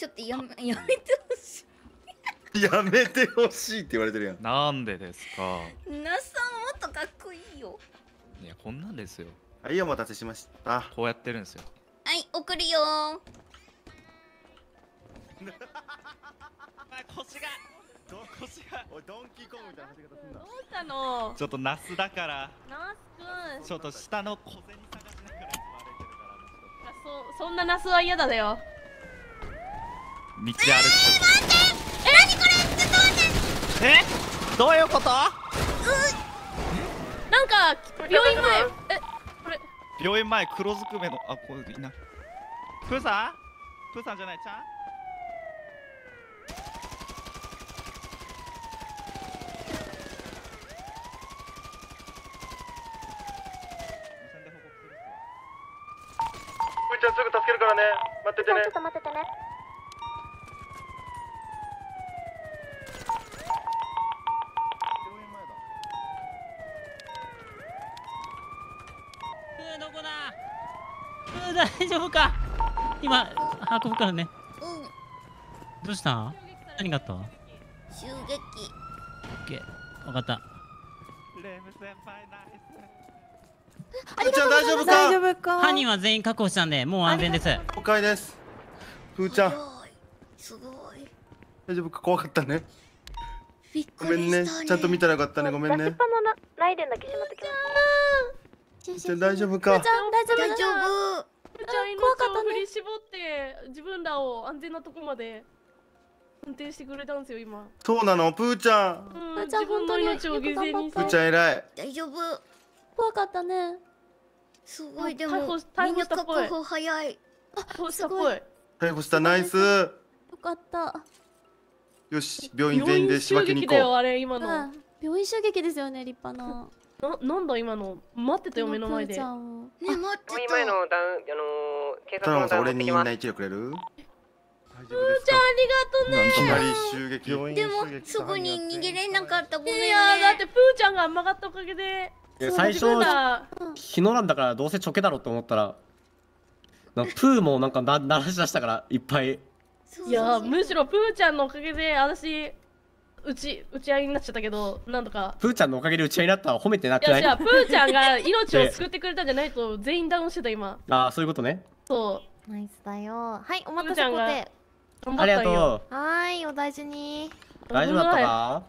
ちょっとやめ やめてほしやめてほしいって言われてるやん。なんでですか？い那須さんもっとかっこいいよ。いやこんなんですよ。はいお待たせしました。こうやってるんですよ。はい送るよ。ー腰が腰が。おいドンキーコングみたいな走り方すんな。どうしたの？ちょっとナスだから。ナスくん。ちょっと下の小銭探しながらいつも歩いてるから。そそんなナスは嫌だだよ道歩くと。え？何これちょっと待ってえどういうこと？なんか病院前。えこれ。病院前黒ずくめのあこれいいな。プーさん？プーさんじゃないちゃん？ちゃんすぐ助けるからね。待っててね。ちょっと待っててねふーどこだふー大丈夫か今運ぶからね。うん。どうした？何があった？オッ襲撃ケー。分かった。レム先輩ナイふーちゃん大丈夫か？大丈夫か？犯人は全員確保したんでもう安全です。了解です。ふーちゃん。すごい。大丈夫か？怖かったね。びっごめんねくりしたね。ちゃんと見たらよかったね。ごめんね。だけしまってきますふーちゃん大丈夫か？大丈夫大丈夫ふーちゃん怖かったね命を振り絞って自分らを安全なとこまで運転してくれたんですよ今、そうなのぷーちゃんうん、ふーちゃん自分の命を犠牲にふーちゃん偉い大丈夫怖かったねすごいでも逮捕逮みんな捕したっぽい確保早いそうしたっぽい逮捕したナイスよかったよし病院全員で仕分けに行こ病院だよあれ今の、うん病院襲撃ですよね立派なななんだ今の待ってたよ目の前で。ぷーちゃんを。ね待ってた。のダウン、あのー、警察のダウン持俺にみんなってきます。一力くれる大丈夫ですふーちゃんありがとうね。いきなり襲撃病でもすぐに逃げれなかったごめんね。いやーだってプーちゃんが曲がったおかげで。いや最初日野な。んだからどうせチョケだろうと思ったらプーもなんかな鳴らし出したからいっぱい。そういやむしろプーちゃんのおかげで私打ち打ち合いになっちゃったけどなんとか。プーちゃんのおかげで打ち合いになったら褒めてなくない。いやじゃあプーちゃんが 命を救ってくれたんじゃないと全員ダウンしてた今。ああそういうことね。そナイスだよ。はいお待たせこてありがとう。はーいお大事に。大丈夫だったか？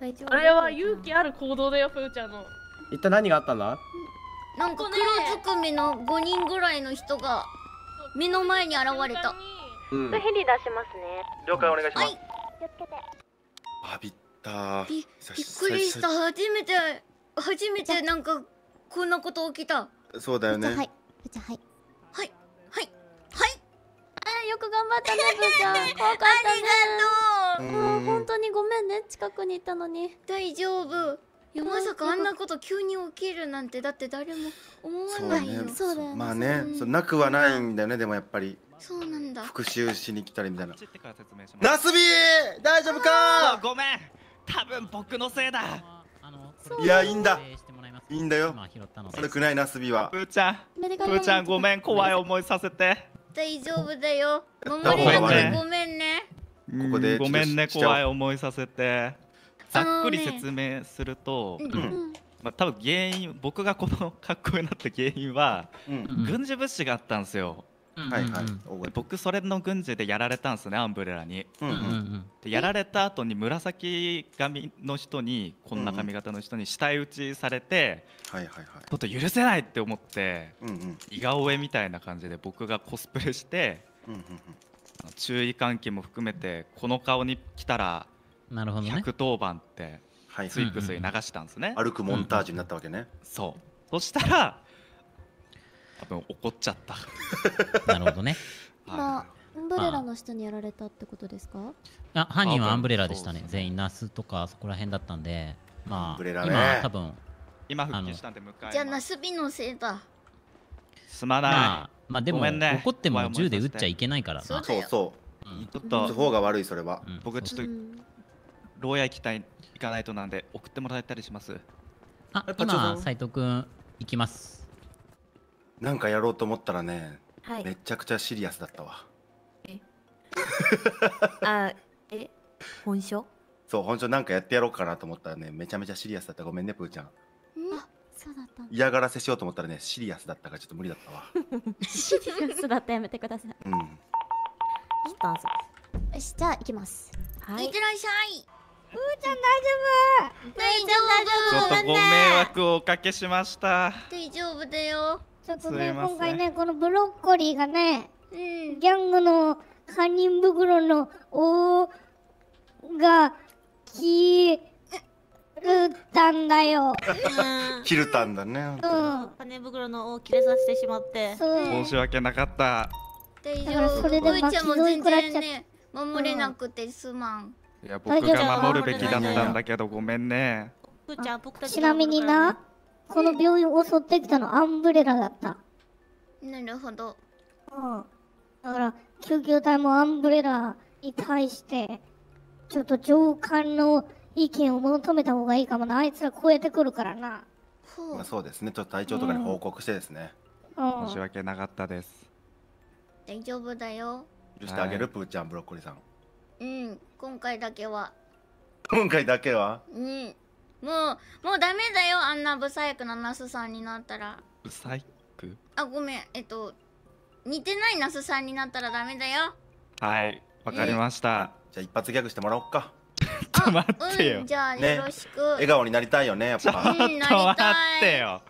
大丈夫あれは勇気ある行動だよプーちゃんの。一体何があったんだ？なんか黒ずくめの5人ぐらいの人が目の前に現れた。うん。ヘリ出しますね。了解お願いします。はい。気をつけてあびったびびっくりした。初めて初めてなんかこんなこと起きた。そうだよね。はい。ふーちゃんはい。はい。はい。はい。あよく頑張ったねぷーちゃん。怖かったね。ありがとう。もう本当にごめんね。近くにいたのに。大丈夫いやまさかあんなこと急に起きるなんてだって誰も思わないよ。ね。そうだよ。ねまあねうんそうなくはないんだよねでもやっぱり。そうなんだ。復讐しに来たりみたいな。ナスビー大丈夫か？あごめん。多分僕のせいだ。あのいやいいんだ。いいいんだよ。悪くないナスビーは。プーちゃん。プーちゃんごめん。怖い思いさせて。大丈夫だよ。守りごめんね。ここでうんごめんね怖い思いさせてざっくり説明すると、うんうんまあ、多分原因僕がこの格好になった原因は、うんうん。軍事物資があったんですよ。はいはい。僕それの軍事でやられたんですねアンブレラに。うんううんうん。んでやられた後に紫髪の人にこんな髪型の人に死体打ちされて、はいはいはい。ちょっと許せないって思ってうんうん。似顔絵みたいな感じで僕がコスプレしてうんうん。あの注意喚起も含めてこの顔に来たらなるほどね。110番ってはい。ツイップスに流したんですね、歩くモンタージュになったわけね。そう。そしたら多分怒っちゃった、なるほどね。まあはアンブレラの人にやられたってことですか？あ犯人はアンブレラでしたね。ね。全員ナスとかそこら辺だったんでまあアンブレラね今多分い、今復旧したんで迎えじゃあナスビのせいだ。すまなまあまあでもね。怒っても銃で撃っちゃいけないからな。そうそうそう。ん。いちょっうと方が悪いそれは。うん。僕ちょっとうん牢屋行きたい行かないとなんで送ってもらえたりします？あ今斉藤君行きます。なんかやろうと思ったらねはい。めちゃくちゃシリアスだったわ。あえ？本書？そう本当なんかやってやろうかなと思ったらねめちゃめちゃシリアスだった。ごめんねプーちゃん。そうだった嫌がらせしようと思ったらねシリアスだったからちょっと無理だったわ。シリアスだったやめてください。うん。よしじゃあ行きます。はい。いってらっしゃい。ふーちゃん大丈夫。大ちょ丈っとご迷惑をおかけしました。夫大丈夫だよ。ちょっとね今回ねこのブロッコリーがねうん。ギャングの堪忍袋の王がきるったんだよ。切るたんだねうん。金袋の尾を切れさせてしまって。そう。申し訳なかった。大丈夫。それでうーちゃんも全巻き添え食らっちゃっ然ね守れなくてすまんいや僕が守るべきだったんだけどごめんね。ちなみにな、この病院を襲ってきたのアンブレラだった。なるほど。うん。だから救急隊もアンブレラに対してちょっと上官の意見を求めた方がいいかもな。あいつら超えてくるからな。まあそうですね。ちょっと隊長とかに報告してですね。うん。申し訳なかったです。大丈夫だよ。許してあげる、はい。プーちゃんブロッコリーさんうん今回だけは。今回だけは？うん。もうもうダメだよあんなブサイクなナスさんになったら。うさいくあごめんえっと似てないナスさんになったらダメだよ。はいわかりました。じゃあ一発ギャグしてもらおうか。ちょっと待ってよ。うんじゃあね。よろしく、笑顔になりたいよねやっぱ。ちょっと待ってよ。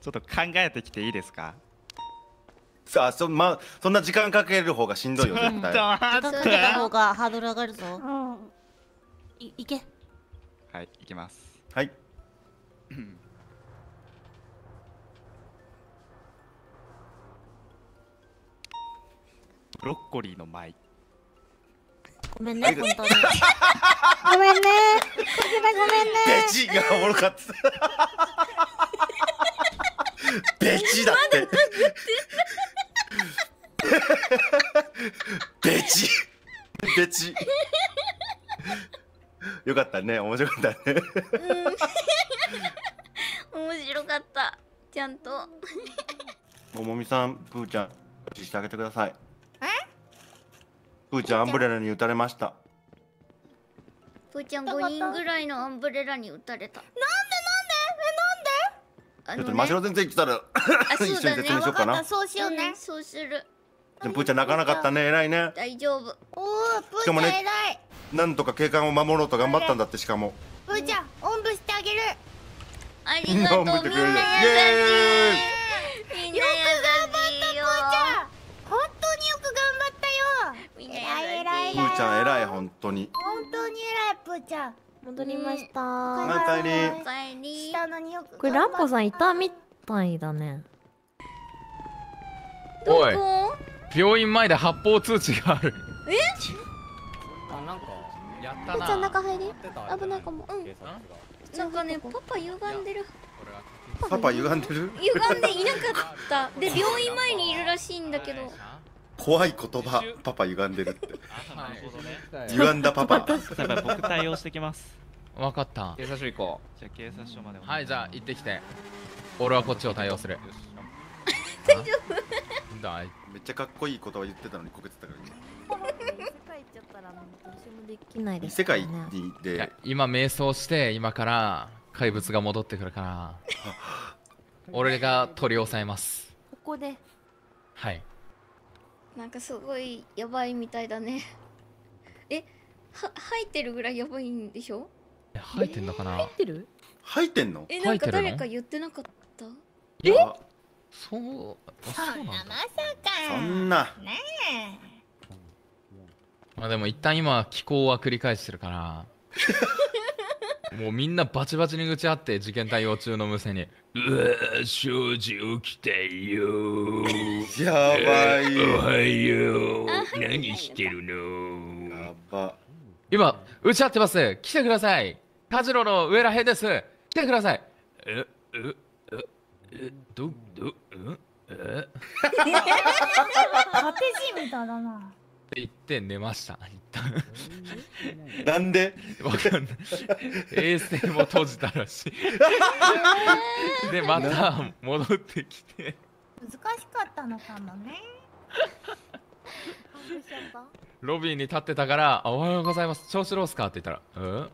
ちょっと考えてきていいですか？さあそ,、ま、そんな時間かける方がしんどいよ絶ちょっと対。待かけた方がハードル上がるぞ。うん。いいけ。はい行きます。はい。ブロッコリーの舞。ごめんね本当に。ごめんね。ごめんね。ベチがおもろかった。ベチだってベチベチよかったね。面白かったね。面白かった。ちゃんと。ももみさんプーちゃんしてあげてください。プーちゃんアンブレラに撃たれました。ぷーちゃん5人ぐらいのアンブレラに撃たれた。なんでなんで？えなんで？あちょっと真城先生来たらあ一緒に説明しようかな。そうしよううんね。そうするでもプーちゃん泣かなかったね。偉いね。大丈夫。おお、プしかもね偉い。なんとか警官を守ろうと頑張ったんだってしかも。プーちゃん、おんぶしてあげる。ありがとう。みんな優しい頑張ってくれるイエみんな優しいよ。本当によく頑張ったよ。みんな偉い偉いプーちゃん偉い本当に。本当に偉い、プーちゃん。戻りましたお帰り。おかえり。したのによく。これランポさんいたみたいだね。おい。こ？病院前で発砲通知がある。あなんかやったふーちゃんな中入り？やってた危ないかも。うん。なんかねパパ歪んでる。パパ歪んでる？歪んでいなかった。で病院前にいるらしいんだけど。怖い言葉。パパ歪んでるって。なるほどね。歪んだパパ。やっぱり僕対応してきます。分かった。警察署行こじゃあ警察署まではいじゃあ行ってきて。俺はこっちを対応する。大丈夫？大めっちゃかっこいい言葉言ってたのにこけてたから世界行っちゃったらどうしようもできないです今世界ねにで。今瞑想して今から怪物が戻ってくるから。俺が取り押さえます。ここで。はい。なんかすごいやばいみたいだね。えは入ってるぐらいやばいんでしょ？え入ってんのかな？ってる？入ってんの？えなんか誰か言ってなかった？いやそうそうなんだ。そんな。まあでも一旦今気候は繰り返してるから。もうみんなバチバチに打ち合って事件対応中の無線に「うわー庄司起きたよやばいはよ何してるの？やば。今打ち合ってます。来てください。カジロの上らへんです。来てください。ええええどどうんえ？当て字みたいだな。って言って寝ました一旦 なんで？わかんない衛星も閉じたらしいでまた戻ってきて難しかったのかもね。ロビーに立ってたから「あおはようございます調子どうすか?」って言ったら「うん?」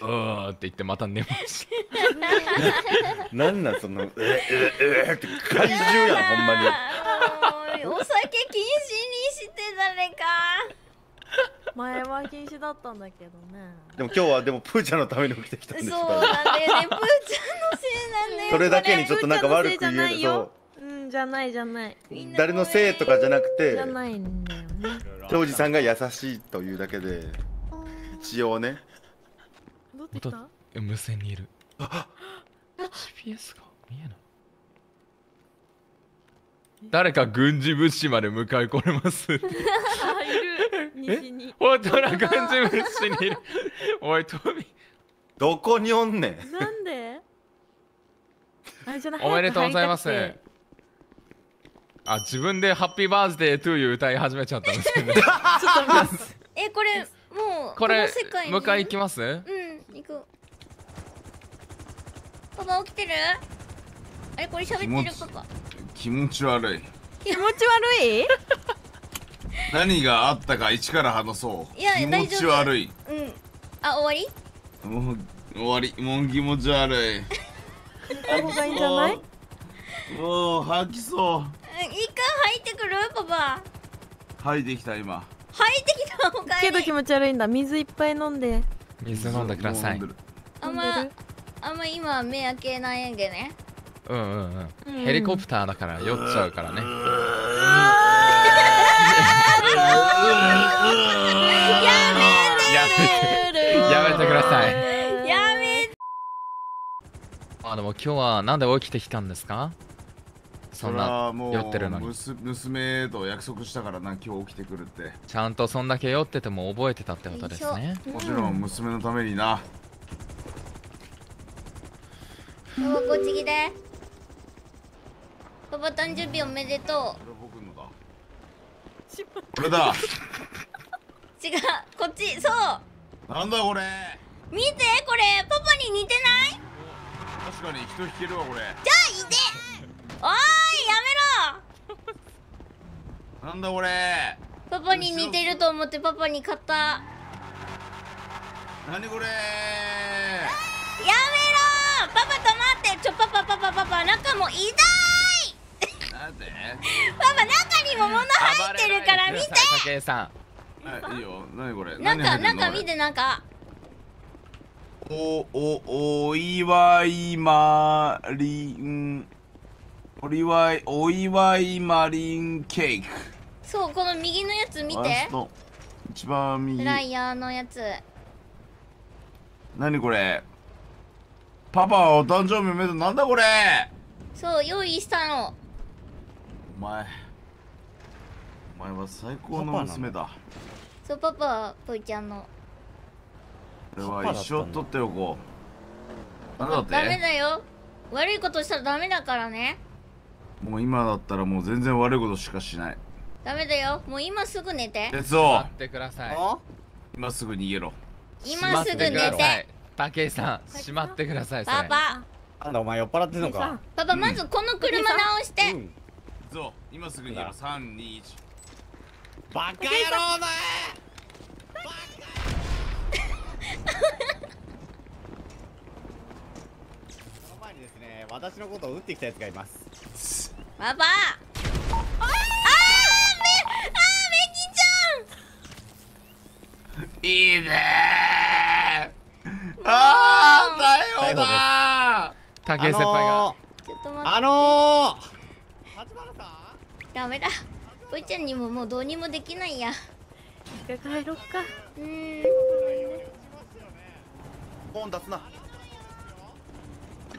うーって言ってまた寝ました。なんなんそのええええって怪獣やんほんまに。おお酒禁止にして誰か。前は禁止だったんだけどね。でも今日はでもプーちゃんのために起きてきたんですそうなんだよねプーちゃんのせいなんだよ。それだけにちょっとなんか悪く言えるようんじゃないじゃない誰のせいとかじゃなくてじゃないんだよ。ね庄司さんが優しいというだけで一応ね戻ってきた？無線にいる。GPS が見えない誰か軍事物資まで迎え込めますあいる西に本当だ軍事物資にいるおいトミーどこにおんねんなんであれじゃないおめでとうございますあ自分で「ハッピーバースデートゥーユー歌い始めちゃったんですよねえこれもうこれの世界に迎え行きますうん行く。パパ起きてる？あれこれ喋ってる？パパ。気持ち悪い。気持ち悪い？何があったか一から話そう。いや気持ち大丈夫悪い。うん。あ終わり？もう終わり。もう気持ち悪い。た方がいいんじゃない？もう吐きそう。うん一回入ってくる？パパ。吐いてきた今。入ってきたおかえりけど気持ち悪いんだ。水いっぱい飲んで水飲んでください。あんまあんま今目開けないでね。うんうんうん。うん。ヘリコプターだから酔っちゃうからね。やめてやめてください。やめあでも今日はなんで起きてきたんですか？そんなはもう酔ってるのに。娘娘と約束したからな今日起きてくるって。ちゃんとそんだけ酔ってても覚えてたってことですね。もちろん娘のためにな。パパこっち来て。パパ誕生日おめでとこれ僕のだ。これだう違う。こっちそう。なんだこれ。見てこれ。パパに似てない？確かに人引けるわこれ。じゃあいておーいやめろ。なんだこれ。パパに似てると思ってパパに買ったや何これめろパパ止まってちょパパパパパパ中も痛いなんでパパ中にも物入ってるから見て武井さはいいいよ何これ中何入ってんの中見て中おおお祝いマリンお祝いお祝いマリンケーキそうこの右のやつ見て。一番右。フライヤーのやつ。何これ？パパお誕生日おめでとう。なんだこれ？そう用意したの。お前。お前は最高の娘だ。そうパパぽいちゃんの。これは一生取っておこう。なんだってダメだよ。悪いことしたらダメだからねもう今だったらもう全然悪いことしかしない。ダメだよ。もう今すぐ寝て。哲夫。待ってください。今すぐ逃げろ。今すぐ寝て。ください。て武井さんしまってくださいそれ。パパ。なんだお前酔っ払ってんのか？パパまずこの車直して。哲夫今すぐ逃げろ。321バカ野郎だそ の前にですね私のことを撃ってきたやつがいますパパあーめあーめきちいいねー。あーだよだ武井先輩が、ゃんちょっと待って。あのー、ダメだ。ぽいちゃんにももうどうにもできないや。一回帰ろっか。うーん。本出すな。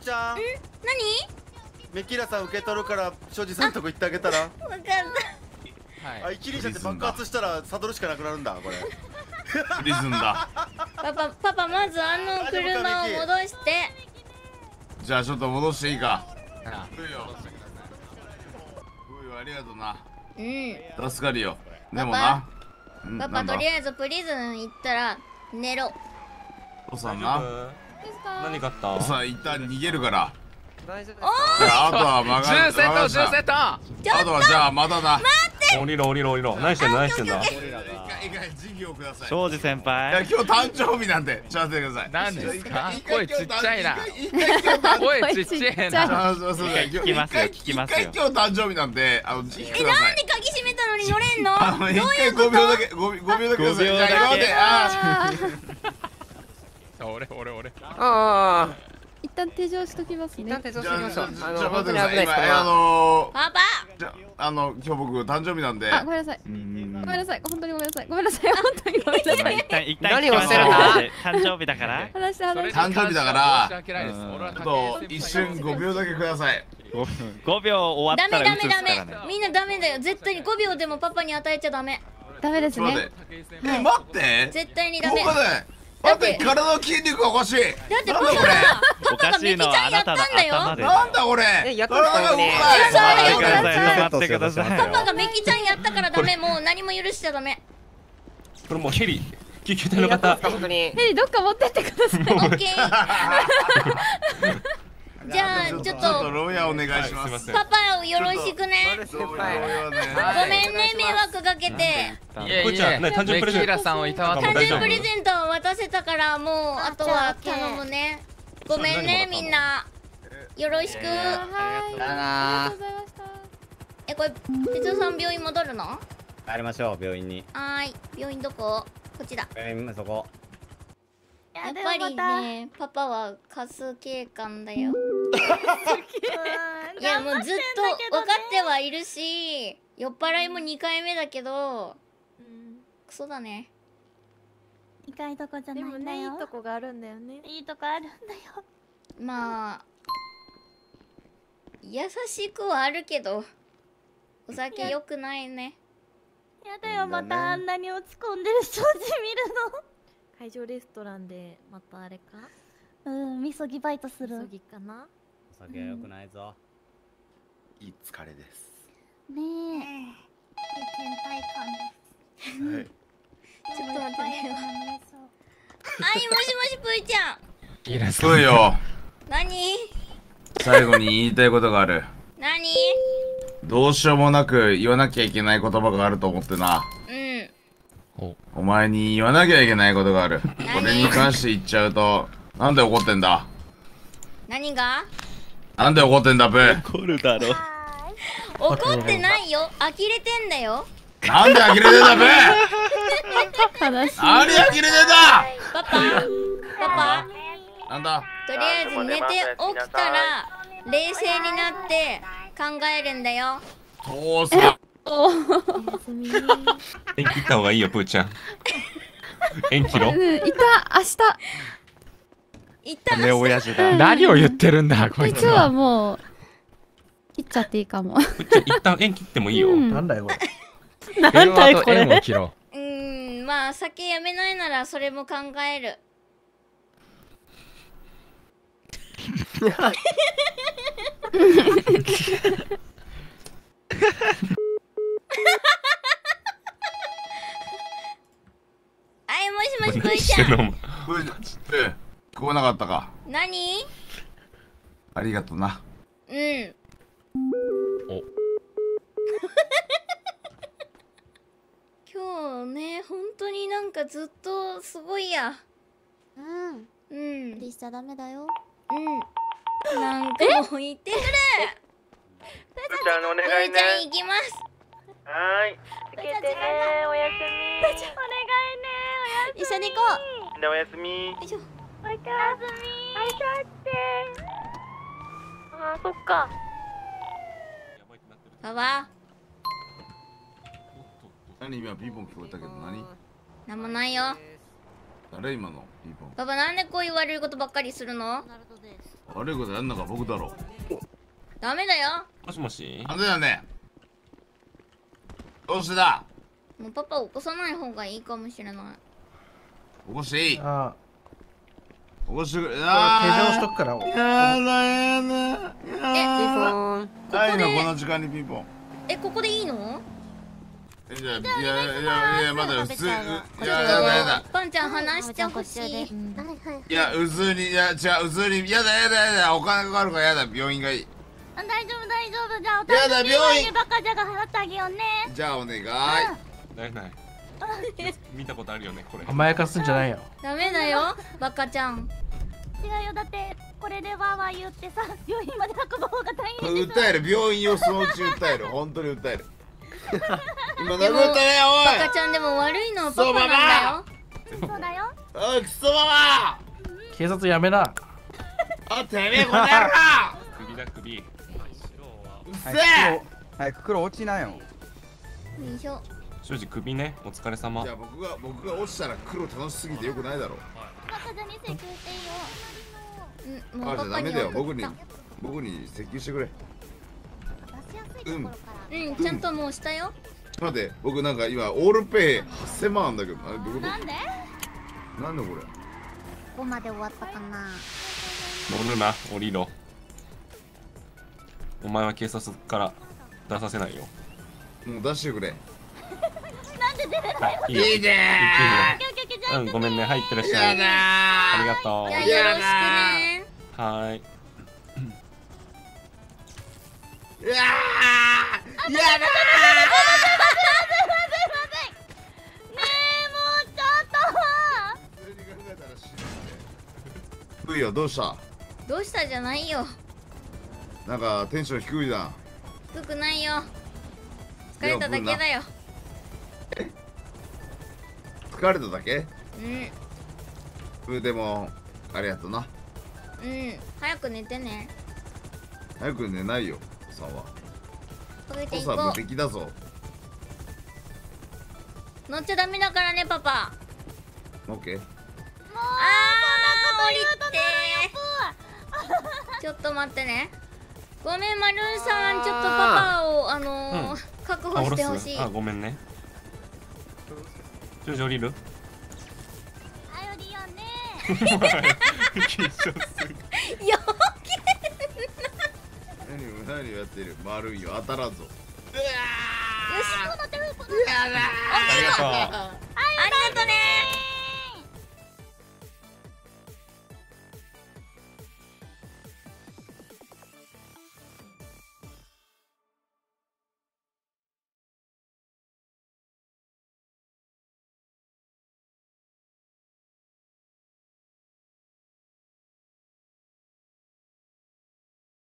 ちゃん？何？メキラさん受け取るから庄司さんとこ行ってあげたら？わかっい、あ一輪車って爆発したらサドルしかなくなるんだこれ。プリズンだ。パパパパまずあの車を戻して。じゃあちょっと戻していいか。うよ。ふうよ。ありがとうな。うん。助かるよ。でもな。うんパパとりあえずプリズン行ったら寝ろ。お父さんな。何買った？お父さん一旦逃げるからおじゃああとは曲が銃セット銃わかりましたセットあとはじゃあまたな待って！降りろ降りろ降りろ。何してんの何してんだ一回一回授業ください。庄司先いや輩今日誕生日なんでちょっと待ってください。何ですか？一回声ちっちゃいな。一回今日誕生日声ちっちゃいな。聞きますよ聞きますよ。一回今日誕生日なんであの時期ください。えなんで鍵閉めたのに乗れんの？あの一回5秒だけ 5, 5秒だけ。ください5秒だけじゃあ今まであ俺俺俺。ああ一旦手錠しときますね。一旦手錠ーじゃあしましょうあのい。今ないですから。あのパパ。じゃああの今日僕誕生日なんで。あ、ごめんなさい。ごめんなさい。本当にごめんなさい。ごめんなさい。本当にごめんなさい。まあ一旦一旦何をしてるんだ誕生日だから。話して話して。誕生日だから。申し訳ないです俺はちょっと一瞬5秒だけください。5秒終わダったら打つメダメダっすからね。メ。みんなダメだよ。絶対に5秒でもパパに与えちゃダメ。ダメですね。っ。て。え待って。絶対にダメ待って体の筋肉がおかしい。だってこパおかパがメキちしいのはゃんやったんだよ。あなたの頭でなんだこれ。えやった体が動かない。やった待ってください。パパがメキちゃんやったからダメ。もう何も許しちゃダメ。これもうヘリ。救急隊の方。ですか本当に。ヘリどっか持ってってください。オッケーじゃあちょっととロイヤーお願いします。パパをよろしくね。ごめんね迷惑かけて。いやいやね誕生日プレゼント。メキーラさんをいたわって誕大丈夫生日プレゼントは渡せたからもうあとは頼むね。ごめんねみんな。よろしく。はい。ありがとうございました。えこれ哲夫さん病院戻るの？は帰りましょう病院に。ーい病院どこ？こっちだ病院そこやっぱりねパパはカス警官だよ。い。やもうずっと分かってはいるし酔っ払いも2回目だけどクソだね。とこじゃでもねいいないんだよとこがあるんだよね。いいとこあるんだよ。まあ優しくはあるけどお酒良くないね。やだよまたあんなに落ち込んでる庄司見る会場レストランでまたあれか？のうんみそぎバイトする。急ぎかな？お酒は良くないぞ。いい疲れです。ねえ。倦怠感はい。ちょっと待ってね。はいもしもしぷーちゃん。キーラさんそうよ。何？最後に言いたいことがある。何？どうしようもなく言わなきゃいけない言葉があると思ってな。うんお。前に言わなきゃいけないことがある。これに関して言っちゃうとなんで怒ってんだ？何が？なんで怒ってんだブー？怒るだろ。怒ってないよ。呆れてんだよ。なんで呆れてんだブー？悲しい。何呆れてんだ？パパ。パなんだ？パとりあえず寝て起きたら冷静になって考えるんだよ。父さん縁切 った方がいいよプーちゃん。縁切ろうん、いた、明いったね親父だ。何を言ってるんだこ日。いつ今日ははもう。切っちゃっていいかも。プーちゃん一旦縁切ってもいいよ、うん。なんだよ これ。電話と縁を切ろう。ーんまあ酒やめないならそれも考える はいも聞こえなかったか。何？ありがとな。うん。お。今日ね本当になんかずっとすごいや。うん。うん。無理しちゃダメだよ。うん。なんかもう言ってくるちゃんおぷーちゃん行きます。はーいつけてねおやすみ。お願いね一緒に行こでおやすみおやすみ。おやすみあいさってあーそっか。パパ何今ピンポン聞こえたけど何？なんもないよ。誰今の？ピンポン。パパなんでこう言われることばっかりするの？悪いことやんのが僕だろ。ダメだよ。もしもし。なんでだね。どうしてだ？もうパパ起こさない方がいいかもしれない起こしていいあ。起こしてくれ。あ手錠しあとくから。ーやだやだ。えやだ。ないここで。のこの時間にピンポン。えここでいいの？えじゃあいやいやいやいやまだ普通いややだやだパンちゃん話してほしいうはいはいいや普通にいや違う普通にやだやだやだ。お金かかるからやだ。病院がいい大丈夫大丈夫。じゃあおやだ誕生日祝病院いにバカじゃが払ってあげようね。じゃあお願い。ないない 見たことあるよねこれ。甘やかすんじゃないよ。ダメだよバカちゃん。違うよだってこれでわーわー言ってさ病院まで運ぶ方が大変でしょ訴える病院をそのうち訴える。本当に訴える。今殴ったねおい。バカちゃんでも悪いのはパパなんだよ。そうだよおいクソババ警察やめな。あてめえこの野郎。首だ首。うっはいせえ。黒はい黒落ちなよ。よいしょ庄司首ね。お疲れ様。じゃあ僕が僕が落ちたら黒楽しすぎてよくないだろ。バカじゃに請求していいよ。うんもうパパにあじゃあダメだよ。送僕に僕に請求してくれ。出しやすいところから。うん。ちゃんともうしたよ。ちょっと待って僕なんか今オールペイ8000万あんだけど。あれどこと？なんで？なんでこれ？ここまで終わったかな。乗るな降りろ。お前は警察から出させないよ。もう出してくれいのいいよいいね。うんごめんね。入ってらっしゃいやだー。ありがとう。よろしくねはーい。うわー。やだねえもうちょっー普通に考えたら死ぬってい。い。よどうしたどうしたじゃない。よなんかテンション低い。じゃん低くない。よ疲れただけだよ疲れただけ？うん。うんでもありがとうな。うん早く寝てね。早く寝ないよさんは。父さん無こ敵だぞ。う乗っちゃダメだからねパパ。オッケー。あー降りてちょっと待ってね。ごめんマルーンさん。ちょっとパパをあのー確保あ降ろしてほしい。すあごめんね徐々降りるりよね。緊張するよ何を何をやってる？丸いよ当たらんぞ。よしこの手振りこのやだありがとう。ありがとね